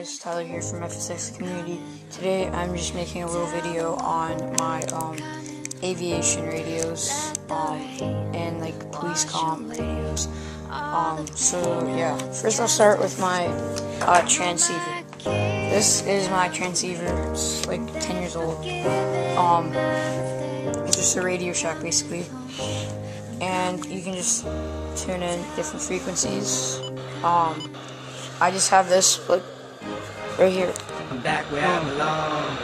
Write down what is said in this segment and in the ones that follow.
guys, Tyler here from FSX Community. Today I'm just making a little video on my um, aviation radios um, and like police comm radios. Um, so yeah, first I'll start with my uh, transceiver. This is my transceiver, it's like 10 years old. Um, it's just a Radio Shack basically. And you can just tune in different frequencies. Um, I just have this like right here. I'm back where I belong.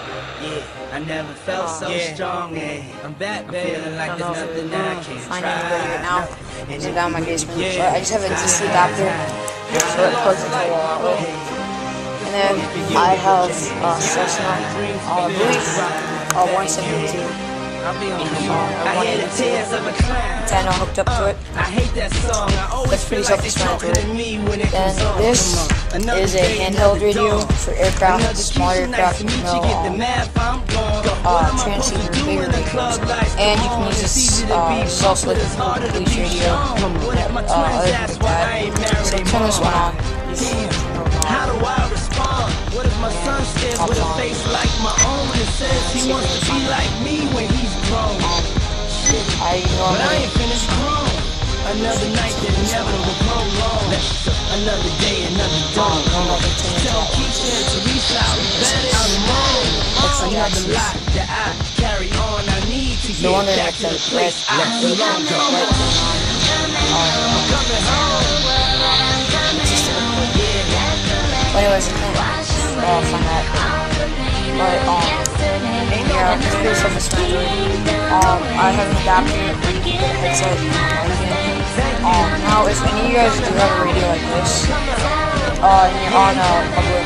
Yeah, I never felt so Yeah. strong. Yeah, I'm back, baby. Feeling I like don't know there's if nothing it I will can't find try. anybody right now. It's And down my basement. yeah, But I just have a DC adapter, so it plugs into the wall that way. And then I have uh, Cessna, uh, I believe, uh, 172 Uh, I hear the tears of a clown. antenna hooked up to it. I hate that song. I always feel pretty like they talking to me when it Then comes on. this Come on. Another is a handheld radio for aircraft, small aircraft, no you, get the um, math, I'm gone. What uh, am I supposed to transceiver, bigger when the club radios. And you can use this, easy to uh, be this is also but like it's a harder to police radio. strong. What if my Uh, other ask than why that, I ain't married so turn this one on. Just turn it on. How do I respond? What if my son stares with a face like my own and says he wants to be like me when? Shit, I but I ain't finished grown. Another night that never will prolong. Another day, another dawn. normally turn it Tell on. Keisha to reach out, better out and moan. Extra Another Jacksons. lot that I carry on. I need to get wonder back to the the red, place I red, belong. red thing on. I'm coming home. But anyways, you can uh, find that. But um, yeah, it's pretty self-explanatory. Um, I have an adapter where you can put a headset and. Um, now if any of you guys do have a radio like this, uh, and you're on a public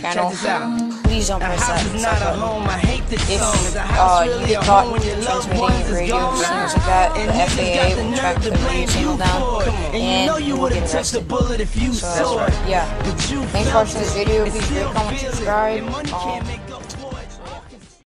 channel, Check this out. please don't press that. house not a home. I hate this If song. Is a uh, you get caught when your loved transmitting ones your is radio, things like that, the FAA will track the radio signal down. And you know you you will get have took the arrested. bullet if you So, saw it. yeah. Thanks for watching this video. Please rate, comment, subscribe. And money can't Um,